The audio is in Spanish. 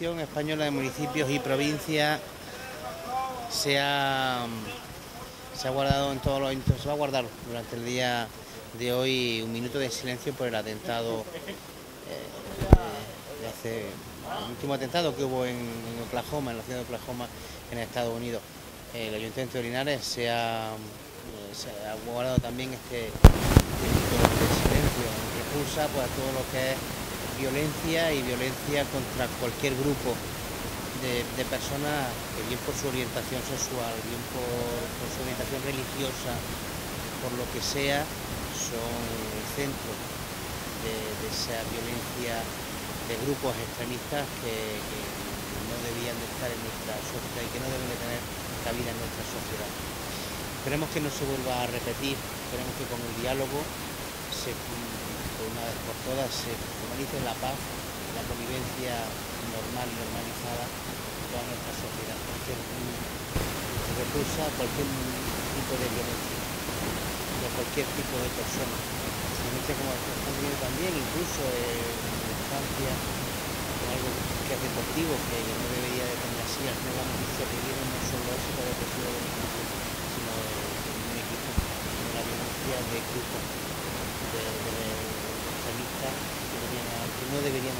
Española de Municipios y Provincias se ha, se ha guardado en todos los se va a guardar durante el día de hoy un minuto de silencio por el atentado eh, de último atentado que hubo en, Oklahoma, en la ciudad de Oklahoma, en Estados Unidos. El Ayuntamiento de Linares se ha, ha guardado también este minuto de silencio, repulsa pues, a todo lo que es violencia y violencia contra cualquier grupo de, personas que bien por su orientación sexual, bien por, su orientación religiosa, por lo que sea, son el centro de, esa violencia de grupos extremistas que, no debían de estar en nuestra sociedad y que no deben de tener cabida en nuestra sociedad. Esperemos que no se vuelva a repetir, esperemos que con el diálogo se una vez por todas se formalice la paz la convivencia normal y normalizada en toda nuestra sociedad. Cualquier repulsa cualquier tipo de violencia, de cualquier tipo de persona. Violencia como están también, incluso en la infancia, algo que es deportivo, que no debería de tener así. Al final la noticia que viene no solo deportivo de un sino de un equipo, sino la violencia de grupo de, de, de, de que no deberían